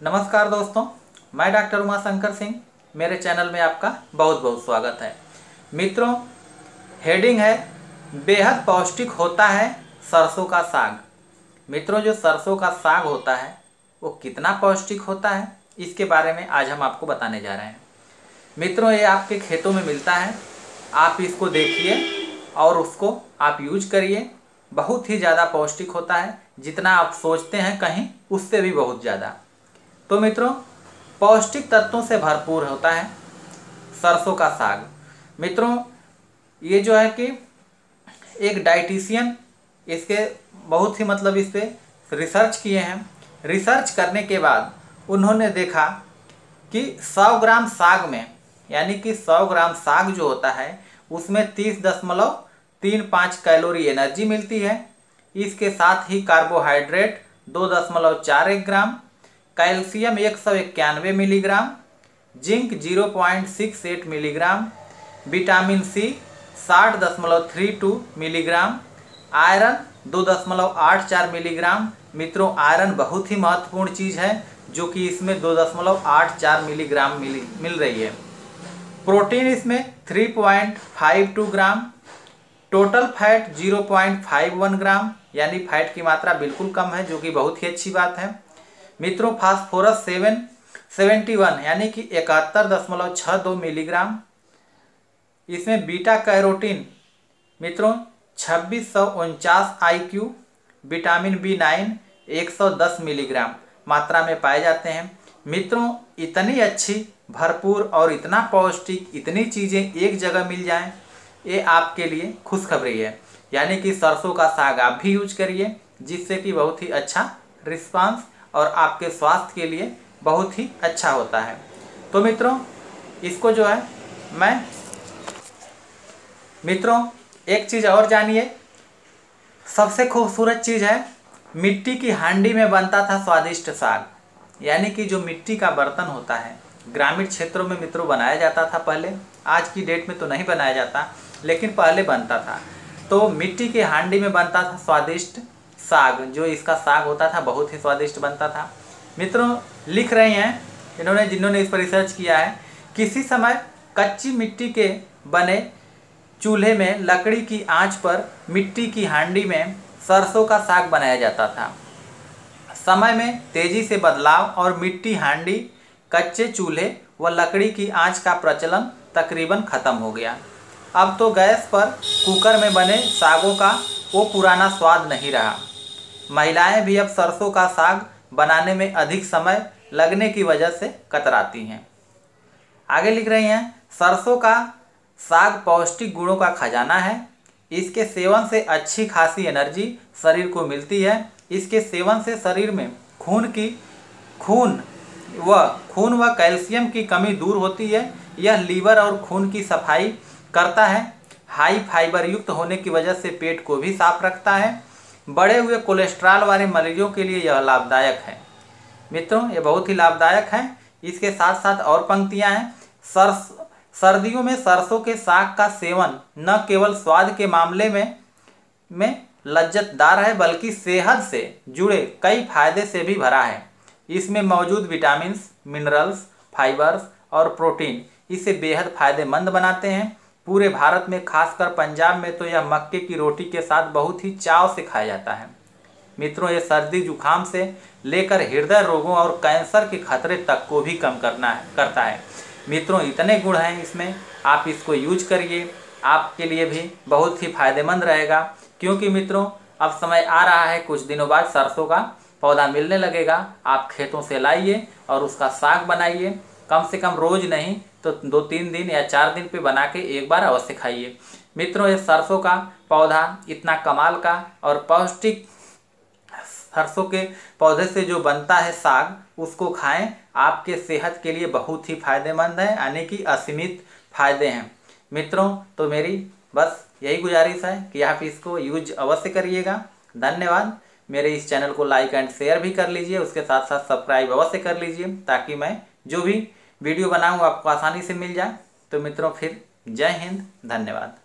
नमस्कार दोस्तों, मैं डॉक्टर उमा शंकर सिंह। मेरे चैनल में आपका बहुत बहुत स्वागत है। मित्रों, हेडिंग है, बेहद पौष्टिक होता है सरसों का साग। मित्रों, जो सरसों का साग होता है, वो कितना पौष्टिक होता है, इसके बारे में आज हम आपको बताने जा रहे हैं। मित्रों, ये आपके खेतों में मिलता है। आप इसको देखिए और उसको आप यूज़ करिए। बहुत ही ज़्यादा पौष्टिक होता है, जितना आप सोचते हैं कहीं, उससे भी बहुत ज़्यादा। तो मित्रों, पौष्टिक तत्वों से भरपूर होता है सरसों का साग। मित्रों, ये जो है कि एक डाइटिशियन इसके बहुत ही मतलब इस पर रिसर्च किए हैं। रिसर्च करने के बाद उन्होंने देखा कि 100 ग्राम साग में, यानी कि 100 ग्राम साग जो होता है, उसमें तीस दशमलव तीन पाँच कैलोरी एनर्जी मिलती है। इसके साथ ही कार्बोहाइड्रेट दो दशमलव चार एक ग्राम कैल्शियम एक सौ इक्यानवे milligram, zinc zero point six eight milligram, vitamin C साठ दशमलव थ्री टू मिलीग्राम, आयरन दो दशमलव आठ चार मिलीग्राम। मित्रों, आयरन बहुत ही महत्वपूर्ण चीज़ है, जो कि इसमें दो दशमलव आठ चार मिलीग्राम मिली, मिल रही है। प्रोटीन इसमें three point five two gram, total fat zero point five one gram, यानी फैट की मात्रा बिल्कुल कम है, जो कि बहुत ही अच्छी बात है। मित्रों, फास्फोरस सेवन, सेवेंटी वन, यानी कि इकहत्तर दशमलव छः दो मिलीग्राम। इसमें बीटा कैरोटीन, मित्रों, छब्बीस सौ उनचास I Q vitamin B nine, एक सौ दस मिलीग्राम मात्रा में पाए जाते हैं। मित्रों, इतनी अच्छी, भरपूर और इतना पौष्टिक, इतनी चीज़ें एक जगह मिल जाएँ, ये आपके लिए खुशखबरी है। यानी कि सरसों का साग आप भी यूज़ करिए, जिससे कि बहुत ही अच्छा रिस्पांस और आपके स्वास्थ्य के लिए बहुत ही अच्छा होता है। तो मित्रों, इसको जो है, मैं, मित्रों, एक चीज़ और जानिए। सबसे खूबसूरत चीज़ है, मिट्टी की हांडी में बनता था स्वादिष्ट साग। यानी कि जो मिट्टी का बर्तन होता है, ग्रामीण क्षेत्रों में मित्रों बनाया जाता था पहले। आज की डेट में तो नहीं बनाया जाता, लेकिन पहले बनता था। तो मिट्टी की हांडी में बनता था स्वादिष्ट साग, जो इसका साग होता था, बहुत ही स्वादिष्ट बनता था। मित्रों, लिख रहे हैं, इन्होंने, जिन्होंने इस पर रिसर्च किया है, किसी समय कच्ची मिट्टी के बने चूल्हे में लकड़ी की आँच पर मिट्टी की हांडी में सरसों का साग बनाया जाता था। समय में तेज़ी से बदलाव और मिट्टी, हांडी, कच्चे चूल्हे व लकड़ी की आँच का प्रचलन तकरीबन ख़त्म हो गया। अब तो गैस पर कुकर में बने सागों का वो पुराना स्वाद नहीं रहा। महिलाएँ भी अब सरसों का साग बनाने में अधिक समय लगने की वजह से कतराती हैं। आगे लिख रही हैं, सरसों का साग पौष्टिक गुणों का खजाना है। इसके सेवन से अच्छी खासी एनर्जी शरीर को मिलती है। इसके सेवन से शरीर में खून की, खून व खून व कैल्शियम की कमी दूर होती है। यह लीवर और खून की सफ़ाई करता है। हाई फाइबर युक्त होने की वजह से पेट को भी साफ़ रखता है। बढ़े हुए कोलेस्ट्रॉल वाले मरीजों के लिए यह लाभदायक है। मित्रों, ये बहुत ही लाभदायक है। इसके साथ साथ और पंक्तियाँ हैं। सरस, सर्दियों में सरसों के साग का सेवन न केवल स्वाद के मामले में में लज्जतदार है, बल्कि सेहत से जुड़े कई फ़ायदे से भी भरा है। इसमें मौजूद विटामिन मिनरल्स, फाइबर्स और प्रोटीन इसे बेहद फ़ायदेमंद बनाते हैं। पूरे भारत में, खासकर पंजाब में तो यह मक्के की रोटी के साथ बहुत ही चाव से खाया जाता है। मित्रों ये सर्दी जुकाम से लेकर हृदय रोगों और कैंसर के खतरे तक को भी कम करना है, करता है। मित्रों, इतने गुण हैं इसमें, आप इसको यूज़ करिए, आपके लिए भी बहुत ही फ़ायदेमंद रहेगा। क्योंकि मित्रों, अब समय आ रहा है कुछ दिनों बाद सरसों का पौधा मिलने लगेगा। आप खेतों से लाइए और उसका साग बनाइए। कम से कम रोज नहीं तो दो तीन दिन या चार दिन पे बना के एक बार अवश्य खाइए। मित्रों, ये सरसों का पौधा इतना कमाल का और पौष्टिक सरसों के पौधे से जो बनता है साग, उसको खाएँ। आपके सेहत के लिए बहुत ही फ़ायदेमंद है, यानी कि असीमित फ़ायदे हैं। मित्रों तो मेरी बस यही गुजारिश है कि आप इसको यूज़ अवश्य करिएगा। धन्यवाद। मेरे इस चैनल को लाइक एंड शेयर भी कर लीजिए, उसके साथ साथ सब्सक्राइब अवश्य कर लीजिए, ताकि मैं जो भी वीडियो बनाऊँ आपको आसानी से मिल जाए। तो मित्रों फिर जय हिंद धन्यवाद।